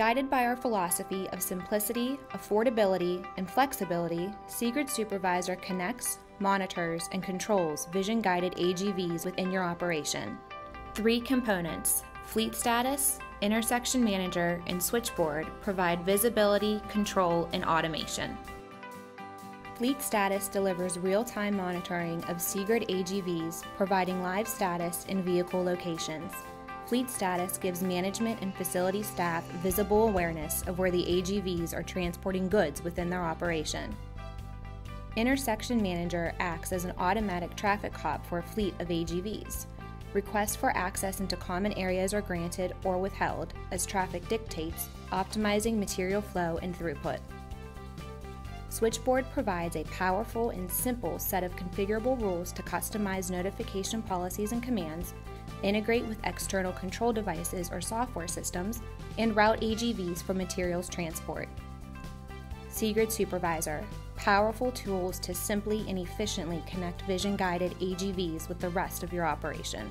Guided by our philosophy of simplicity, affordability, and flexibility, Seegrid Supervisor connects, monitors, and controls vision guided AGVs within your operation. Three components Fleet Status, Intersection Manager, and Switchboard provide visibility, control, and automation. Fleet Status delivers real time monitoring of Seegrid AGVs, providing live status in vehicle locations. Fleet Status gives management and facility staff visible awareness of where the AGVs are transporting goods within their operation. Intersection Manager acts as an automatic traffic cop for a fleet of AGVs. Requests for access into common areas are granted or withheld as traffic dictates, optimizing material flow and throughput. Switchboard provides a powerful and simple set of configurable rules to customize notification policies and commands, integrate with external control devices or software systems, and route AGVs for materials transport. Seegrid Supervisor powerful tools to simply and efficiently connect vision guided AGVs with the rest of your operation.